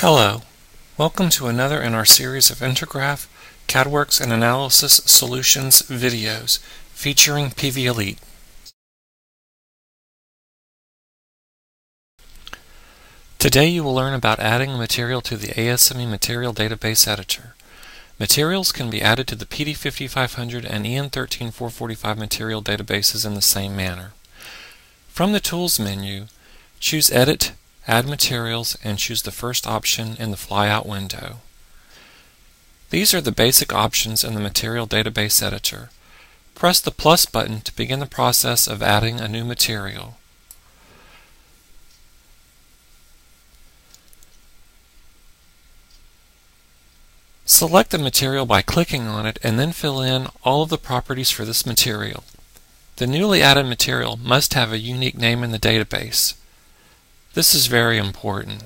Hello, welcome to another in our series of Intergraph, CADWorx, and Analysis Solutions videos featuring PV Elite. Today you will learn about adding material to the ASME Material Database Editor. Materials can be added to the PD5500 and EN13445 material databases in the same manner. From the Tools menu, choose Edit Add Materials, and choose the first option in the flyout window. These are the basic options in the Material Database Editor. Press the plus button to begin the process of adding a new material. Select the material by clicking on it and then fill in all of the properties for this material. The newly added material must have a unique name in the database. This is very important.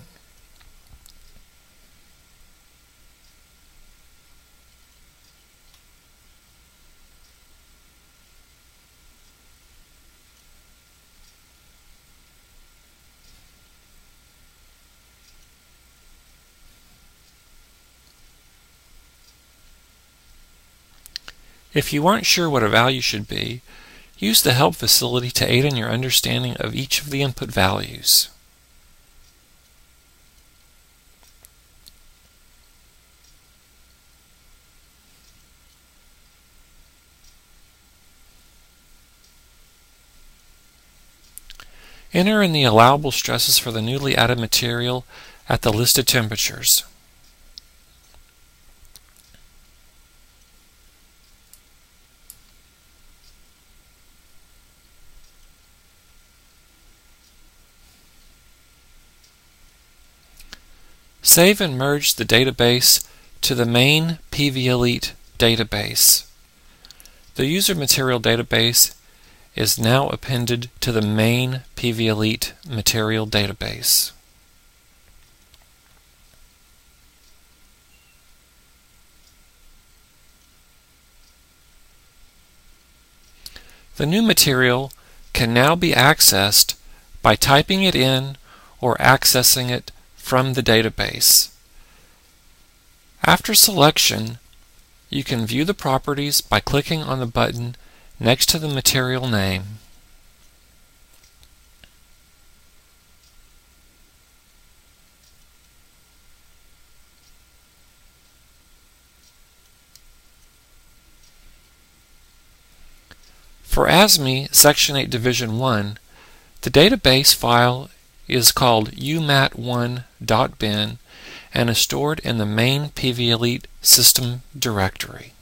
If you aren't sure what a value should be, use the Help facility to aid in your understanding of each of the input values. Enter in the allowable stresses for the newly added material at the listed temperatures. Save and merge the database to the main PV Elite database. The user material database is now appended to the main PV Elite material database. The new material can now be accessed by typing it in or accessing it from the database. After selection, you can view the properties by clicking on the button next to the material name. For ASME Section 8 Division 1, the database file is called umat1.bin and is stored in the main PV Elite system directory.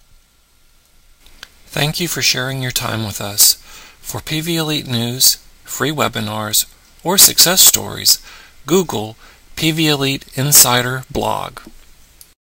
Thank you for sharing your time with us. For PV Elite news, free webinars, or success stories, Google PV Elite Insider Blog.